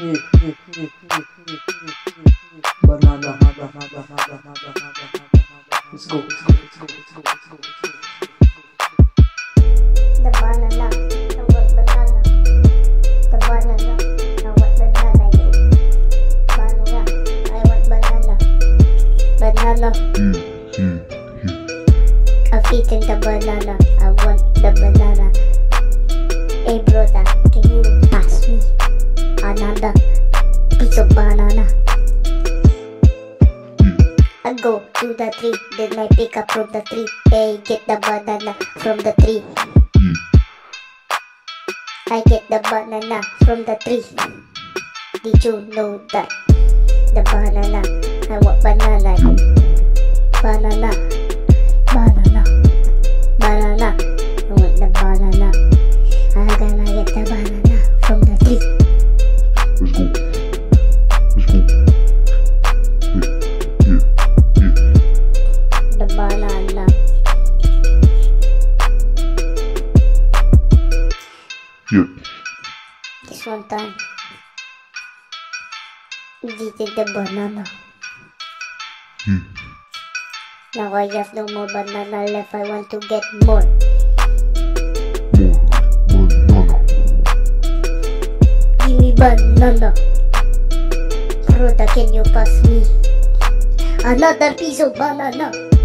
Banana. Let's go. Let's go. Let's go. Let's go. Let's go. The banana, what banana, the banana. Banana, I want banana. Banana, I've eaten the banana. I want the banana. Hey brother, banana? Hmm. I go to the tree, then I pick up from the tree. Hey, get the banana from the tree. Hmm. I get the banana from the tree. Did you know that? The banana, I want. Banana, banana, banana. Yeah. This one time. We did the banana. Hmm. Now I have no more banana left. I want to get more. More banana. Give me banana. Brother, can you pass me another piece of banana?